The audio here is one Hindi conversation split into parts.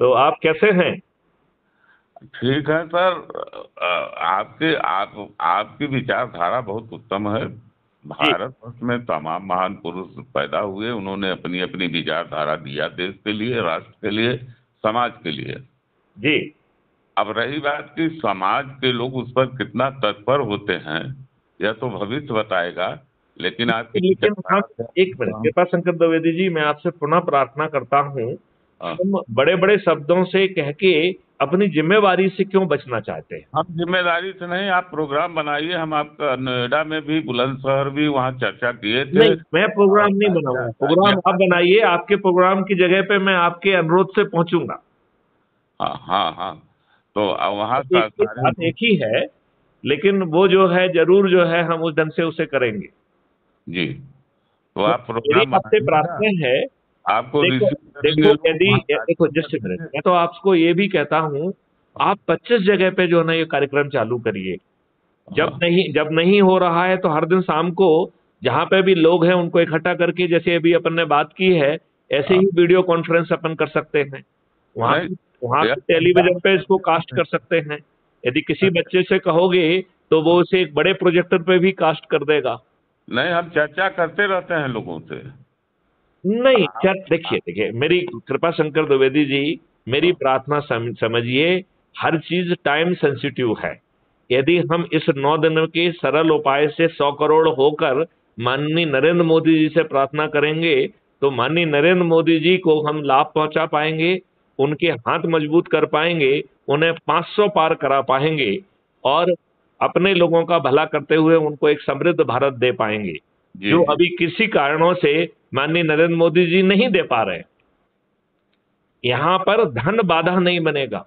तो आप कैसे हैं? ठीक है सर। आपके आप आपकी विचारधारा बहुत उत्तम है। भारत में तमाम महान पुरुष पैदा हुए। उन्होंने अपनी अपनी विचारधारा दिया देश के लिए राष्ट्र के लिए समाज के लिए। जी। अब रही बात कि समाज के लोग उस पर कितना तत्पर होते हैं यह तो भविष्य बताएगा लेकिन आपकी लेकिन हम एक मिनट कृपा शंकर द्विवेदी जी मैं आपसे पुनः प्रार्थना करता हूँ हाँ। हम बड़े बड़े शब्दों से कह के अपनी जिम्मेवारी से क्यों बचना चाहते हैं? हम ज़िम्मेदारी से नहीं आप प्रोग्राम बनाइए हम आपका नोएडा में भी बुलंदशहर भी वहाँ चर्चा किए थे। नहीं मैं प्रोग्राम नहीं बनाऊँगा। प्रोग्राम आप बनाइए आपके प्रोग्राम की जगह पे मैं आपके अनुरोध से पहुंचूँगा। हाँ हाँ हाँ। तो वहाँ का एक ही है लेकिन वो जो है ज़रूर जो है हम उस ढंग से उसे करेंगे। जी। तो आप प्रोग्राम आपसे। प्रार्थना है आपको देखो देखो यदि देखो जस्ट मिनट मैं तो आपको ये भी कहता हूँ आप 25 जगह पे जो है ना ये कार्यक्रम चालू करिए। जब हाँ। नहीं जब नहीं हो रहा है तो हर दिन शाम को जहाँ पे भी लोग हैं उनको इकट्ठा करके जैसे अभी अपन ने बात की है ऐसे ही। वीडियो कॉन्फ्रेंस अपन कर सकते हैं। वहाँ वहाँ टेलीविज़न पे इसको कास्ट कर सकते हैं। यदि किसी बच्चे से कहोगे तो वो उसे एक बड़े प्रोजेक्टर पे भी कास्ट कर देगा। नहीं हम चर्चा करते रहते हैं लोगों से। नहीं चल देखिए देखिए मेरी कृपा शंकर द्विवेदी जी मेरी प्रार्थना सम, समझिए हर चीज़ टाइम सेंसिटिव है। यदि हम इस नौ दिनों के सरल उपाय से सौ करोड़ होकर माननीय नरेंद्र मोदी जी से प्रार्थना करेंगे तो माननीय नरेंद्र मोदी जी को हम लाभ पहुँचा पाएँगे उनके हाथ मज़बूत कर पाएँगे उन्हें 500 पार करा पाएँगे और अपने लोगों का भला करते हुए उनको एक समृद्ध भारत दे पाएँगे। जी अभी किसी कारणों से माननीय नरेंद्र मोदी जी नहीं दे पा रहे। यहाँ पर धन बाधा नहीं बनेगा।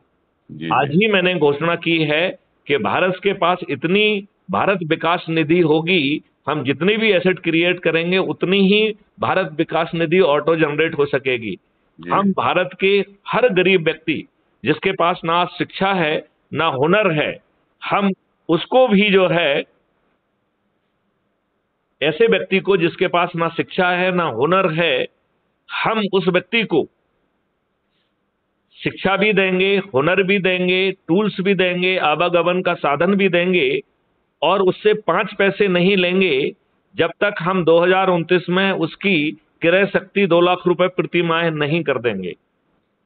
आज ही मैंने घोषणा की है कि भारत के पास इतनी भारत विकास निधि होगी हम जितनी भी एसेट क्रिएट करेंगे उतनी ही भारत विकास निधि ऑटो जनरेट हो सकेगी। हम भारत के हर गरीब व्यक्ति जिसके पास ना शिक्षा है ना हुनर है हम उसको भी जो है ऐसे व्यक्ति को जिसके पास ना शिक्षा है, ना हुनर है, हम उस व्यक्ति को शिक्षा भी देंगे, हुनर भी देंगे, टूल्स भी देंगे, आवागमन का साधन भी देंगे और उससे पाँच पैसे नहीं लेंगे, जब तक हम 2029 में उसकी क्रय शक्ति दो लाख रुपए प्रति माह नहीं कर देंगे।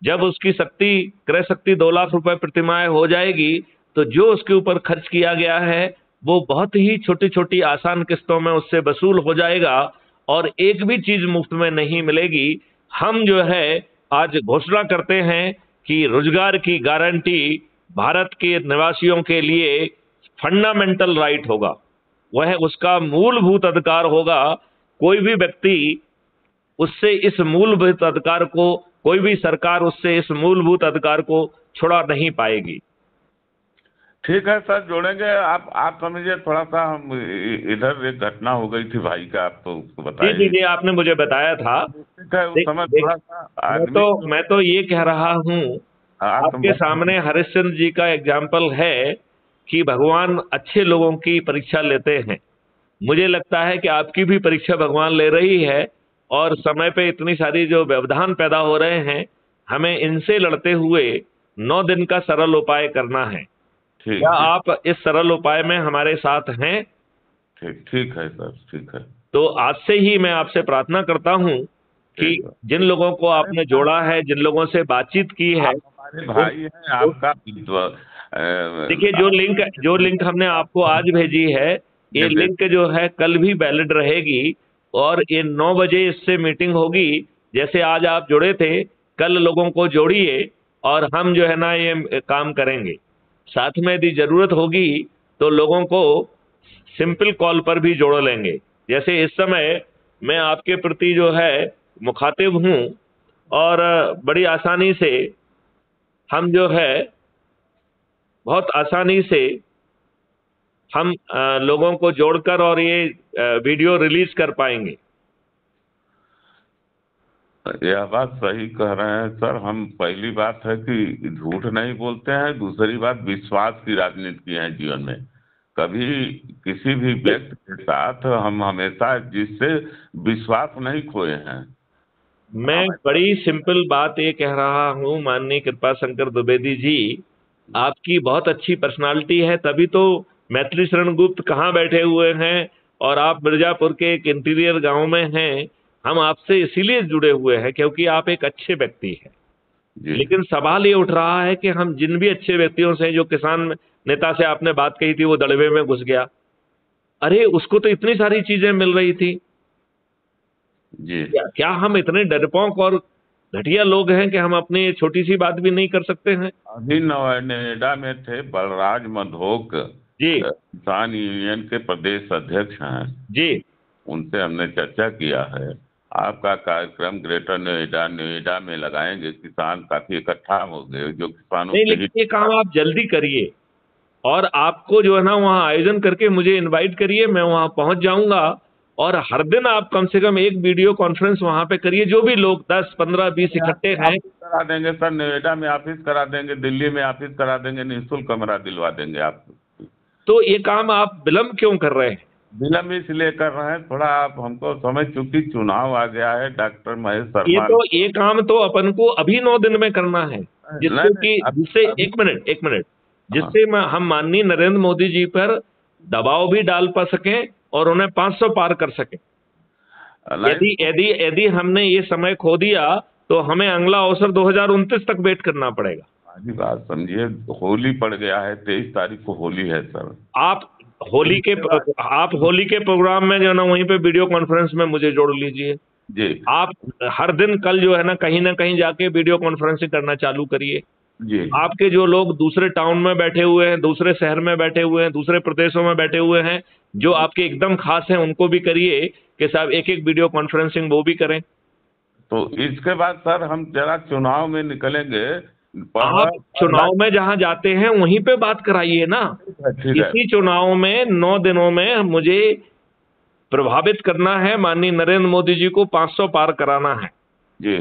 जब उसकी शक्ति, क्रय शक्ति दो लाख रुपए प्रति माह हो जाएगी तो जो उसके ऊपर खर्च किया गया है वो बहुत ही छोटी छोटी आसान किस्तों में उससे वसूल हो जाएगा और एक भी चीज़ मुफ़्त में नहीं मिलेगी। हम जो है, आज घोषणा करते हैं कि रोज़गार की गारंटी भारत के निवासियों के लिए फंडामेंटल राइट होगा। वह उसका मूलभूत अधिकार होगा। कोई भी व्यक्ति उससे इस मूलभूत अधिकार को, कोई भी सरकार उससे इस मूलभूत अधिकार को छुड़ा नहीं पाएगी। ठीक है सर जोड़ेंगे। आप आप समझिए थोड़ा सा हम इधर एक घटना हो गई थी भाई का आप तो उसको जी जी जी आपने मुझे बताया था। ठीक है उस समय थोड़ा सा मैं तो मैं तो ये कह रहा हूँ आपके सामने हरिश्चंद्र जी का एग्ज़ाम्पल है कि भगवान अच्छे लोगों की परीक्षा लेते हैं। मुझे लगता है कि आपकी भी परीक्षा भगवान ले रही है और समय पे इतनी सारी जो व्यवधान पैदा हो रहे हैं हमें इनसे लड़ते हुए नौ दिन का सरल उपाय करना है। क्या आप इस सरल उपाय में हमारे साथ हैं? ठीक ठीक है सर ठीक है। तो आज से ही मैं आपसे प्रार्थना करता हूँ कि जिन लोगों को आपने जोड़ा है जिन लोगों से बातचीत की है भाई हैं आपका देखिए जो लिंक जो लिंक हमने आपको आज भेजी है ये। लिंक जो है कल भी वैलिड रहेगी और ये नौ बजे इससे मीटिंग होगी। जैसे आज आप जुड़े थे कल लोगों को जोड़िए और हम जो है ना ये काम करेंगे। साथ में यदि ज़रूरत होगी तो लोगों को सिंपल कॉल पर भी जोड़ लेंगे। जैसे इस समय मैं आपके प्रति जो है, मुखातिब हूँ, और बड़ी आसानी से हम जो है, बहुत आसानी से हम लोगों को जोड़कर और ये वीडियो रिलीज़ कर पाएँगे। यह बात सही कह रहे हैं, सर। हम पहली बात है कि झूठ नहीं बोलते हैं, दूसरी बात विश्वास की राजनीति है जीवन में। कभी किसी भी व्यक्ति के साथ हम हमेशा जिससे विश्वास नहीं खोए हैं। मैं बड़ी सिंपल बात ये कह रहा हूँ, माननीय कृपा शंकर द्विवेदी जी, आपकी बहुत अच्छी पर्सनालिटी है, तभी तो मैथिली शरण गुप्त कहाँ बैठे हुए हैं और आप मिर्जापुर के एक इंटीरियर गाँव में हैं हम आपसे इसीलिए जुड़े हुए हैं क्योंकि आप एक अच्छे व्यक्ति हैं। लेकिन सवाल ये उठ रहा है कि हम जिन भी अच्छे व्यक्तियों से जो किसान नेता से आपने बात कही थी वो दड़बे में घुस गया। अरे उसको तो इतनी सारी चीज़ें मिल रही थी। जी। क्या, क्या हम इतने डरपोक और घटिया लोग हैं कि हम अपनी छोटी सी बात भी नहीं कर सकते हैं? अभी नोएडा में थे बलराज मधोक जी। किसान यूनियन के प्रदेश अध्यक्ष हैं। जी। उनसे हमने चर्चा किया है। आपका कार्यक्रम ग्रेटर नोएडा नोएडा में लगाएँगे किसान काफ़ी इकट्ठा हो गए जो किसानों नहीं लेकिन ये काम आप जल्दी करिए। और आपको जो है ना वहाँ आयोजन करके मुझे इनवाइट करिए मैं वहाँ पहुँच जाऊँगा। और हर दिन आप कम से कम एक वीडियो कॉन्फ्रेंस वहाँ पे करिए जो भी लोग दस पंद्रह बीस इकट्ठे हैं। करा देंगे सर नोएडा में ऑफ़िस करा देंगे दिल्ली में ऑफ़िस करा देंगे निःशुल्क कमरा दिलवा देंगे आप। तो ये काम आप विलम्ब क्यों कर रहे हैं? विलम्ब इसलिए कर रहे हैं थोड़ा आप हमको समझ चूँकि चुनाव आ गया है डॉक्टर महेश ये तो ये काम तो अपन को अभी नौ दिन में करना है जिससे कि जिससे एक मिनट एक मिनट जिससे हम माननीय नरेंद्र मोदी जी पर दबाव भी डाल पा सके और उन्हें 500 पार कर सके। यदि यदि यदि हमने ये समय खो दिया तो हमें अगला अवसर 2029 तक वेट करना पड़ेगा। बात समझिए होली पड़ गया है तेईस तारीख को होली है सर। आप होली के आप होली के प्रोग्राम में जो है ना वहीं पे वीडियो कॉन्फ्रेंस में मुझे जोड़ लीजिए। जी। आप हर दिन कल जो है ना कहीं ना कहीं जाके वीडियो कॉन्फ्रेंसिंग करना चालू करिए। जी। आपके जो लोग दूसरे टाउन में बैठे हुए हैं दूसरे शहर में बैठे हुए हैं दूसरे प्रदेशों में बैठे हुए हैं जो आपके एकदम खास हैं उनको भी करिए कि साहब एक एक वीडियो कॉन्फ्रेंसिंग वो भी करें। तो इसके बाद सर हम जरा चुनाव में निकलेंगे। आप चुनाव में जहाँ जाते हैं वहीं पे बात कराइए ना। इसी चुनाव में नौ दिनों में मुझे प्रभावित करना है। माननीय नरेंद्र मोदी जी को 500 पार कराना है। जी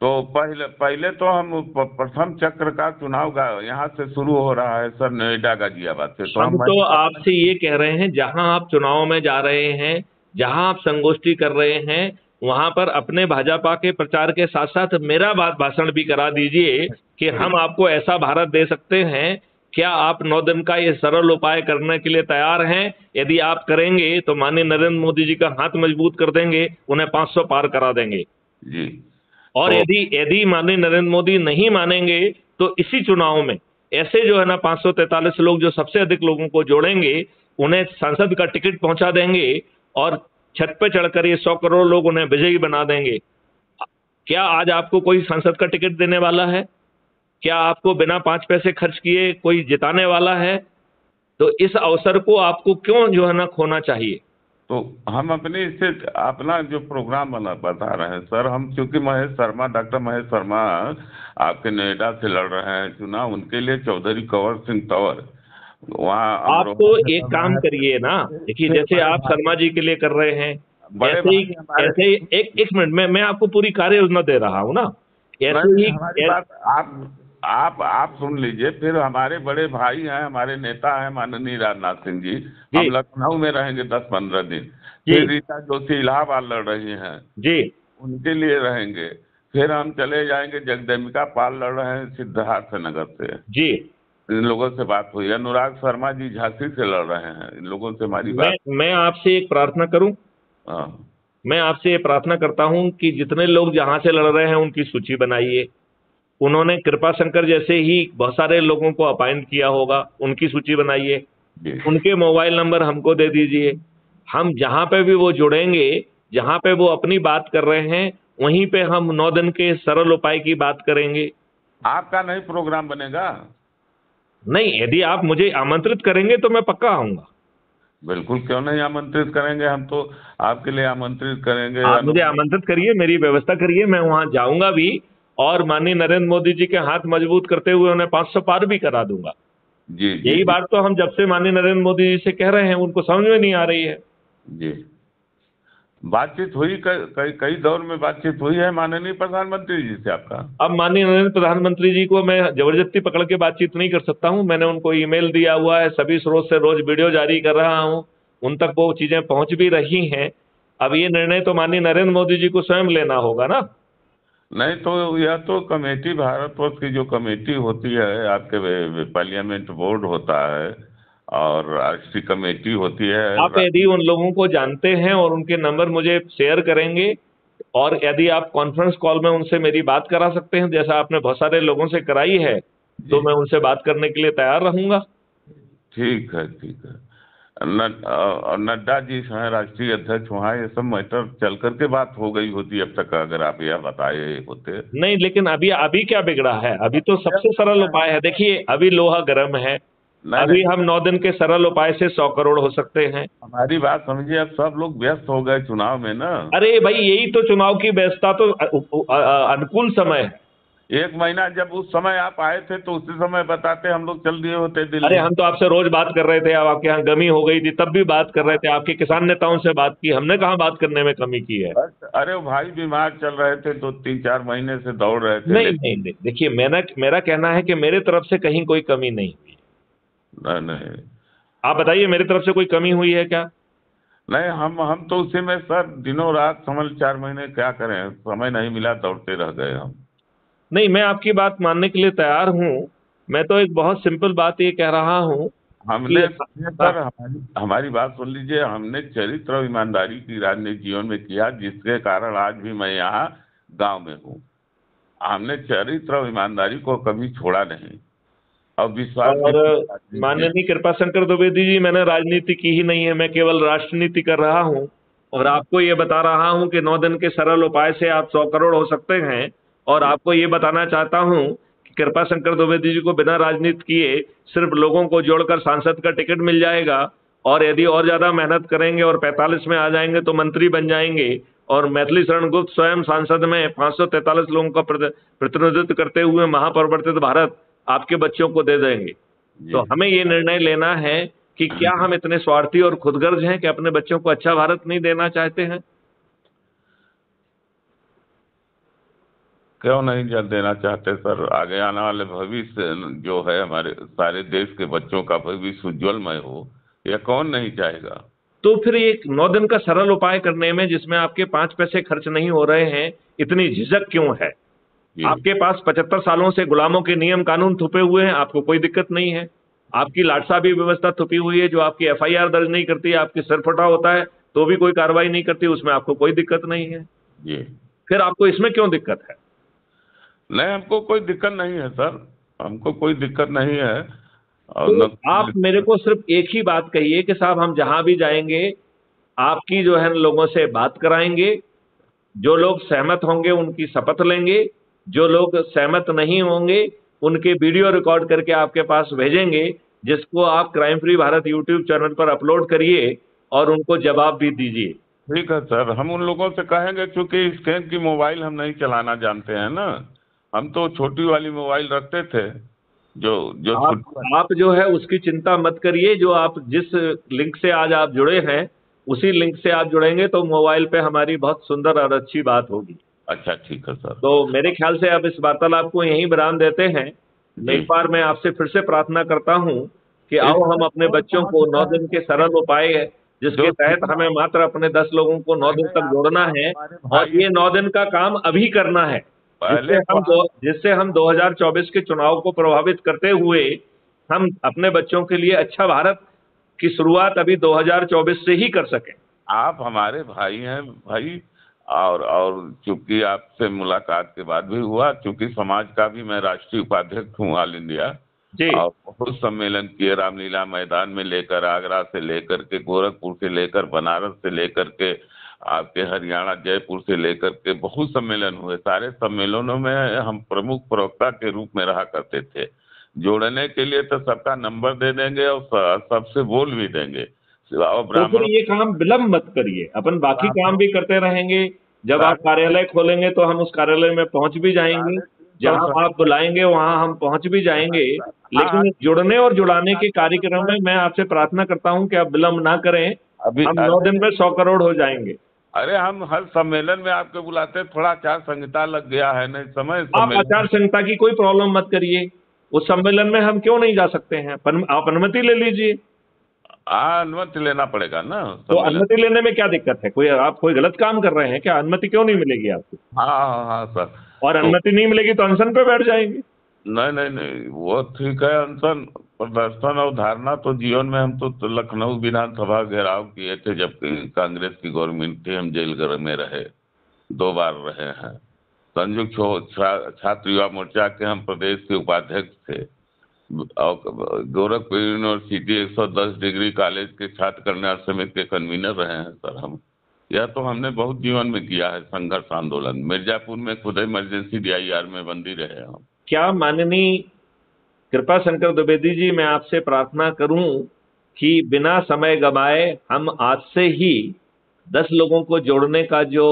तो पहले पहले तो हम प्रथम चक्र का चुनाव का यहाँ से शुरू हो रहा है सर नोएडा गाजियाबाद से। तो हम तो आपसे ये कह रहे हैं जहाँ आप चुनाव में जा रहे हैं जहाँ आप संगोष्ठी कर रहे हैं वहाँ पर अपने भाजपा के प्रचार के साथ साथ मेरा बात भाषण भी करा दीजिए। कि हम आपको ऐसा भारत दे सकते हैं क्या आप नौ दिन का ये सरल उपाय करने के लिए तैयार हैं? यदि आप करेंगे तो माननीय नरेंद्र मोदी जी का हाथ मज़बूत कर देंगे उन्हें 500 पार करा देंगे। जी। और तो- यदि यदि माननीय नरेंद्र मोदी नहीं मानेंगे तो इसी चुनाव में ऐसे जो है ना 543 लोग जो सबसे अधिक लोगों को जोड़ेंगे उन्हें संसद का टिकट पहुँचा देंगे और छत पे चढ़कर ये सौ करोड़ लोग उन्हें विजयी बना देंगे। क्या आज आपको कोई संसद का टिकट देने वाला है? क्या आपको बिना पाँच पैसे खर्च किए कोई जिताने वाला है? तो इस अवसर को आपको क्यों जो है ना खोना चाहिए? तो हम अपने इससे अपना जो प्रोग्राम बना बता रहे हैं सर हम चूँकि महेश शर्मा डॉक्टर महेश शर्मा आपके नोएडा से लड़ रहे हैं चुनाव उनके लिए चौधरी कंवर सिंह तंवर वहाँ आप तो एक काम करिए ना देखिए जैसे आप शर्मा जी के लिए कर रहे हैं ऐसे ही ऐसे ही एक एक मिनट मैं मैं आपको पूरी कार्य योजना दे रहा हूँ ना। ऐसे ही आप आप आप सुन लीजिए फिर हमारे बड़े भाई हैं हमारे नेता हैं माननीय राजनाथ सिंह जी। हम लखनऊ में रहेंगे दस पंद्रह दिन। फिर रीता जोशी इलाहाबाद लड़ रही हैं। जी। उनके लिए रहेंगे। फिर हम चले जाएँगे जगदम्बिका पाल लड़ रहे हैं सिद्धार्थ नगर से। जी। इन लोगों से बात हुई। अनुराग शर्मा जी झांसी से लड़ रहे हैं। इन लोगों से हमारी बात मैं आपसे एक प्रार्थना करूँ? हाँ। मैं आपसे ये प्रार्थना करता हूँ कि जितने लोग जहाँ से लड़ रहे हैं उनकी सूची बनाइए। उन्होंने कृपा शंकर जैसे ही बहुत सारे लोगों को अपॉइंट किया होगा उनकी सूची बनाइए। उनके मोबाइल नंबर हमको दे दीजिए। हम जहाँ पे भी वो जुड़ेंगे जहाँ पे वो अपनी बात कर रहे हैं वहीं पे हम नौ दिन के सरल उपाय की बात करेंगे। आपका नहीं प्रोग्राम बनेगा? नहीं यदि आप मुझे आमंत्रित करेंगे तो मैं पक्का आऊँगा। बिल्कुल क्यों नहीं आमंत्रित करेंगे? हम तो आपके लिए आमंत्रित करेंगे। आप मुझे आमंत्रित करिए मेरी व्यवस्था करिए मैं वहाँ जाऊँगा भी। और माननीय नरेंद्र मोदी जी के हाथ मज़बूत करते हुए उन्हें 500 पार भी करा दूँगा। जी जी। यही बात तो हम जब से माननीय नरेंद्र मोदी जी से कह रहे हैं उनको समझ में नहीं आ रही है। जी। बातचीत हुई कई कई कई दौर में बातचीत हुई है माननीय प्रधानमंत्री जी से आपका? अब माननीय नरेंद्र प्रधानमंत्री जी को मैं ज़बरदस्ती पकड़ के बातचीत नहीं कर सकता हूँ। मैंने उनको ईमेल दिया हुआ है सभी स्रोत से रोज वीडियो जारी कर रहा हूँ। उन तक वो चीज़ें पहुँच भी रही हैं। अब ये निर्णय तो माननीय नरेंद्र मोदी जी को स्वयं लेना होगा ना? नहीं तो यह तो कमेटी भारतवर्ष की जो कमेटी होती है आपके पार्लियामेंट बोर्ड होता है और राष्ट्रीय कमेटी होती है। आप यदि उन लोगों को जानते हैं और उनके नंबर मुझे शेयर करेंगे और यदि आप कॉन्फ्रेंस कॉल में उनसे मेरी बात करा सकते हैं जैसा आपने बहुत सारे लोगों से कराई है तो मैं उनसे बात करने के लिए तैयार रहूँगा। ठीक है ठीक है। नड्डा जी हैं राष्ट्रीय अध्यक्ष वहाँ ये सब मैटर चल करके बात हो गई होती अब तक अगर आप यह बताए होते। नहीं लेकिन अभी अभी क्या बिगड़ा है? अभी तो सबसे सरल उपाय है। देखिए अभी लोहा गर्म है। अभी हम नौ दिन के सरल उपाय से सौ करोड़ हो सकते हैं। हमारी बात समझिए अब सब लोग व्यस्त हो गए चुनाव में ना। अरे भाई यही तो चुनाव की व्यस्तता तो अनुकूल समय है। एक महीना जब उस समय आप आए थे तो उसी समय बताते हम लोग चल दिए होते दिल्ली। अरे हम तो आपसे रोज बात कर रहे थे अब आपके यहाँ कमी हो गई थी तब भी बात कर रहे थे आपके किसान नेताओं से बात की हमने कहा बात करने में कमी की है? अरे भाई बीमार चल रहे थे दो तो तीन चार महीने से दौड़ रहे थे नहीं नहीं नहीं देखिए मेरा मेरा कहना है कि मेरे तरफ़ से कहीं कोई कमी नहीं हुई। नहीं। आप बताइए मेरी तरफ़ से कोई कमी हुई है क्या? नहीं हम हम तो उसी में सर दिनों रात समझ चार महीने क्या करें समय नहीं मिला दौड़ते रह गए हम। नहीं मैं आपकी बात मानने के लिए तैयार हूँ। मैं तो एक बहुत सिंपल बात ये कह रहा हूँ हमने सर हमारी हमारी बात सुन लीजिए हमने चरित्र और ईमानदारी की राजनीति जीवन में किया जिसके कारण आज भी मैं यहाँ गाँव में हूँ। हमने चरित्र और ईमानदारी को कभी छोड़ा नहीं। और विश्वास और माननीय कृपा शंकर द्विवेदी जी मैंने राजनीति की ही नहीं है मैं केवल राष्ट्रनीति कर रहा हूँ। और आपको ये बता रहा हूँ कि नौ दिन के सरल उपाय से आप सौ करोड़ हो सकते हैं। और आपको ये बताना चाहता हूँ कि कृपा शंकर द्विवेदी जी को बिना राजनीति किए सिर्फ़ लोगों को जोड़कर सांसद का टिकट मिल जाएगा और यदि और ज़्यादा मेहनत करेंगे और 45 में आ जाएँगे तो मंत्री बन जाएँगे और मैथिली शरण गुप्त स्वयं सांसद में 543 लोगों का प्रतिनिधित्व करते हुए महापरिवर्तित भारत आपके बच्चों को दे देंगे। तो हमें ये निर्णय लेना है कि क्या हम इतने स्वार्थी और खुदगर्ज हैं कि अपने बच्चों को अच्छा भारत नहीं देना चाहते हैं? क्यों नहीं जल देना चाहते सर? आगे आने वाले भविष्य जो है हमारे सारे देश के बच्चों का भविष्य उज्जवलमय हो यह कौन नहीं चाहेगा? तो फिर एक नौ दिन का सरल उपाय करने में जिसमें आपके पाँच पैसे खर्च नहीं हो रहे हैं इतनी झिझक क्यों है? आपके पास पचहत्तर सालों से गुलामों के नियम कानून थुपे हुए हैं आपको कोई दिक्कत नहीं है। आपकी लाटसाबी व्यवस्था थुपी हुई है जो आपकी एफआईआर दर्ज नहीं करती आपकी सिर फटा होता है तो भी कोई कार्रवाई नहीं करती उसमें आपको कोई दिक्कत नहीं है। जी। फिर आपको इसमें क्यों दिक्कत है? नहीं हमको कोई दिक्कत नहीं है सर। हमको कोई दिक्कत नहीं है। और तो आप मेरे को सिर्फ़ एक ही बात कहिए कि साहब हम जहाँ भी जाएँगे आपकी जो है लोगों से बात कराएँगे। जो लोग सहमत होंगे उनकी शपथ लेंगे। जो लोग सहमत नहीं होंगे उनके वीडियो रिकॉर्ड करके आपके पास भेजेंगे जिसको आप crime free Bharat YouTube channel पर अपलोड करिए और उनको जवाब भी दीजिए। ठीक है सर। हम उन लोगों से कहेंगे क्योंकि इस स्कैन की मोबाइल हम नहीं चलाना जानते हैं ना। हम तो छोटी वाली मोबाइल रखते थे जो जो आप आप जो है उसकी चिंता मत करिए जो आप जिस लिंक से आज आप जुड़े हैं उसी लिंक से आप जुड़ेंगे तो मोबाइल पे हमारी बहुत सुंदर और अच्छी बात होगी। अच्छा ठीक है सर। तो मेरे ख्याल से आप इस वार्तालाप को यहीं विराम देते हैं। एक बार मैं आपसे फिर से प्रार्थना करता हूँ कि आओ हम अपने बच्चों को नौ दिन के सरल उपाय जिसके तहत हमें मात्र अपने दस लोगों को नौ दिन तक जोड़ना है और ये नौ दिन का काम अभी करना है। पहले जिससे हम दो जिससे हम 2024 के चुनाव को प्रभावित करते हुए हम अपने बच्चों के लिए अच्छा भारत की शुरुआत अभी 2024 से ही कर सकें। आप हमारे भाई हैं भाई और और चूँकि आपसे मुलाकात के बाद भी हुआ चूँकि समाज का भी मैं राष्ट्रीय उपाध्यक्ष हूँ ऑल इंडिया जी। और बहुत सम्मेलन किए रामलीला मैदान में लेकर आगरा से लेकर के गोरखपुर से लेकर बनारस से लेकर के आपके हरियाणा जयपुर से लेकर के बहुत सम्मेलन हुए। सारे सम्मेलनों में हम प्रमुख प्रवक्ता के रूप में रहा करते थे। जोड़ने के लिए तो सबका नंबर दे देंगे और सबसे बोल भी देंगे। और तो ये काम विलम्ब मत करिए। अपन बाकी काम भी करते रहेंगे। जब आप कार्यालय खोलेंगे तो हम उस कार्यालय में पहुँच भी जाएँगे। जहाँ आप बुलाएँगे वहाँ हम पहुँच भी जाएँगे। लेकिन जुड़ने और जुड़ाने के कार्यक्रम में मैं आपसे प्रार्थना करता हूँ कि आप विलम्ब ना करें। अभी हम नौ दिन में सौ करोड़ हो जाएँगे। अरे हम हर सम्मेलन में आपके बुलाते हैं, थोड़ा आचार संहिता लग गया है नहीं समय आप आचार संहिता की कोई प्रॉब्लम मत करिए। उस सम्मेलन में हम क्यों नहीं जा सकते हैं? आप अनुमति ले लीजिए। अनुमति लेना पड़ेगा ना तो अनुमति लेने में क्या दिक्कत है? कोई आप कोई गलत काम कर रहे हैं क्या? अनुमति क्यों नहीं मिलेगी आपको? हाँ हाँ हाँ सर। और अनुमति नहीं मिलेगी तो अनशन पे बैठ जाएँगे। नहीं नहीं नहीं वो ठीक है अनशन। प्रदर्शन और धारणा तो जीवन में हम तो, लखनऊ विधानसभा घेराव किए थे जब कांग्रेस की गवर्नमेंट थी हम जेल घर में रहे दो बार रहे हैं। संयुक्त छात्र युवा मोर्चा के हम प्रदेश के उपाध्यक्ष थे। और गोरखपुर यूनिवर्सिटी 110 डिग्री कॉलेज के छात्र कल्याण समिति के कन्वीनर रहे हैं सर हम। यह तो हमने बहुत जीवन में किया है संघर्ष आंदोलन। मिर्जापुर में खुद इमरजेंसी डीआईआर में बंदी रहे हम। क्या माननीय कृपा शंकर द्विवेदी जी मैं आपसे प्रार्थना करूँ कि बिना समय गवाए हम आज से ही दस लोगों को जोड़ने का जो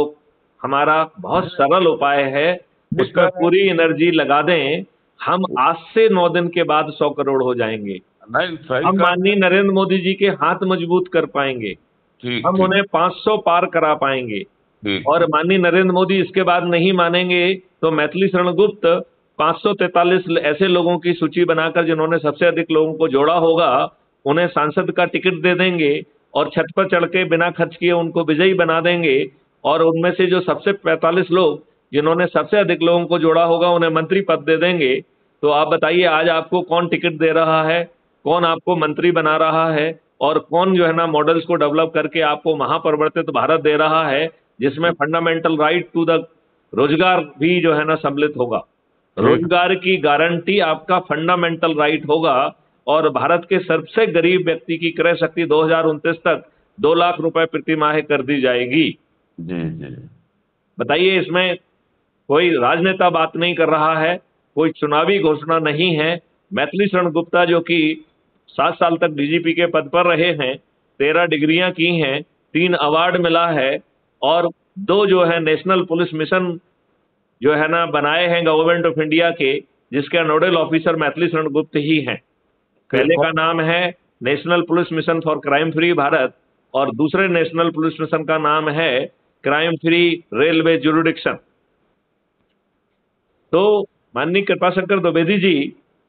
हमारा बहुत सरल उपाय है उसमें पूरी एनर्जी लगा दें। हम आज से नौ दिन के बाद सौ करोड़ हो जाएँगे। हम माननीय नरेंद्र मोदी जी के हाथ मज़बूत कर पाएँगे। हम उन्हें 500 पार करा पाएँगे। और माननीय नरेंद्र मोदी इसके बाद नहीं मानेंगे तो मैथिली शरण गुप्त पाँच ऐसे लोगों की सूची बनाकर जिन्होंने सबसे अधिक लोगों को जोड़ा होगा, उन्हें सांसद का टिकट दे देंगे और छत पर चढ़ के बिना खर्च किए उनको विजयी बना देंगे। और उनमें से जो सबसे 45 लोग जिन्होंने सबसे अधिक लोगों को जोड़ा होगा, उन्हें मंत्री पद दे देंगे। तो आप बताइए, आज आपको कौन टिकट दे रहा है? कौन आपको मंत्री बना रहा है? और कौन जो है ना मॉडल्स को डेवलप करके आपको महापरिवर्तित भारत दे रहा है, जिसमें फंडामेंटल राइट टू द रोज़गार भी जो है ना सम्मिलित होगा? रोज़गार की गारंटी आपका फंडामेंटल राइट होगा और भारत के सबसे गरीब व्यक्ति की क्रय शक्ति दो तक दो लाख रुपए प्रति माह कर दी जाएगी। जी जी। बताइए इसमें कोई राजनेता बात नहीं कर रहा है कोई चुनावी घोषणा नहीं है। मैथिली शरण गुप्ता जो कि सात साल तक डीजीपी के पद पर रहे हैं तेरह डिग्रियाँ की हैं तीन अवार्ड मिला है और दो जो है नेशनल पुलिस मिशन जो है ना बनाए हैं गवर्नमेंट ऑफ़ इंडिया के जिसके नोडल ऑफिसर मैथिली शरण गुप्त ही हैं। पहले का नाम है national police mission for crime free Bharat और दूसरे नेशनल पुलिस मिशन का नाम है क्राइम फ्री रेलवे जुरिडिक्शन तो माननीय कृपाशंकर द्विवेदी जी,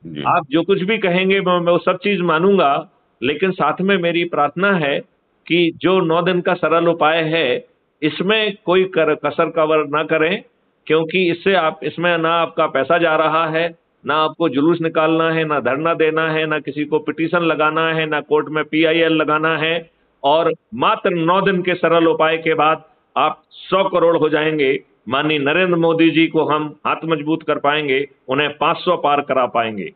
जी। आप जो कुछ भी कहेंगे मैं वो सब चीज़ मानूँगा लेकिन साथ में मेरी प्रार्थना है कि जो नौ दिन का सरल उपाय है इसमें कोई कर, कसर कवर ना करें। क्योंकि इससे आप इसमें ना आपका पैसा जा रहा है ना आपको जुलूस निकालना है ना धरना देना है ना किसी को पिटीशन लगाना है ना कोर्ट में पीआईएल लगाना है और मात्र नौ दिन के सरल उपाय के बाद आप सौ करोड़ हो जाएँगे। माननीय नरेंद्र मोदी जी को हम हाथ मज़बूत कर पाएँगे उन्हें 500 पार करा पाएँगे।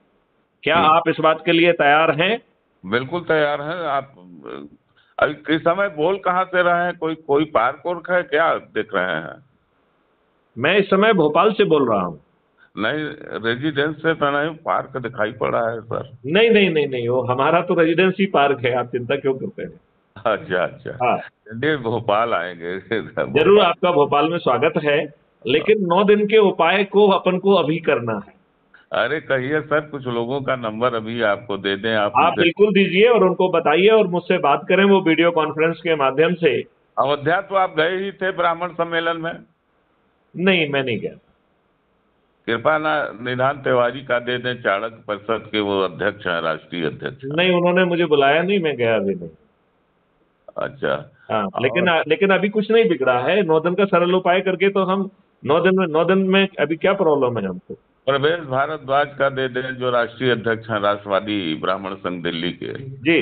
क्या आप इस बात के लिए तैयार हैं? बिल्कुल तैयार हैं। आप इस समय बोल कहाँ से रहे हैं? कोई कोई पार्क और है? क्या देख रहे हैं? मैं इस समय भोपाल से बोल रहा हूँ। नहीं रेजिडेंस से तो नहीं पार्क दिखाई पड़ा है सर। नहीं नहीं नहीं नहीं वो हमारा तो रेजिडेंसी पार्क है आप चिंता क्यों करते हैं? अच्छा अच्छा। हाँ। चलिए भोपाल आएँगे। ज़रूर आपका भोपाल में स्वागत है लेकिन नौ दिन के उपाय को अपन को अभी करना है। अरे कहिए सर कुछ लोगों का नंबर अभी आपको दे दें आप आप बिल्कुल दीजिए और उनको बताइए और मुझसे बात करें वो वीडियो कॉन्फ्रेंस के माध्यम से। अयोध्या तो आप गए ही थे ब्राह्मण सम्मेलन में। नहीं मैं नहीं गया। कृपा निधान तिवारी का दे दें चाणक परिषद के वो अध्यक्ष हैं राष्ट्रीय अध्यक्ष नहीं उन्होंने मुझे बुलाया नहीं मैं गया अभी नहीं। अच्छा। हाँ लेकिन लेकिन अभी कुछ नहीं बिगड़ा है नौ दिन का सरल उपाय करके तो हम नौ दिन में नौ दिन में अभी क्या प्रॉब्लम है हमको? प्रवेश भारद्वाज का दे दें जो राष्ट्रीय अध्यक्ष हैं राष्ट्रवादी ब्राह्मण संघ दिल्ली के। जी।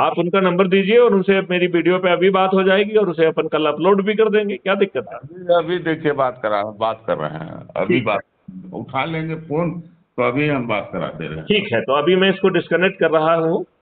आप उनका नंबर दीजिए और उनसे मेरी वीडियो पे अभी बात हो जाएगी और उसे अपन कल अपलोड भी कर देंगे। क्या दिक्कत है? अभी अभी देखिए बात करा बात कर रहे हैं। अभी बात उठा लेंगे फ़ोन तो अभी हम बात करा दे रहे हैं। ठीक है तो अभी मैं इसको डिस्कनेक्ट कर रहा हूँ।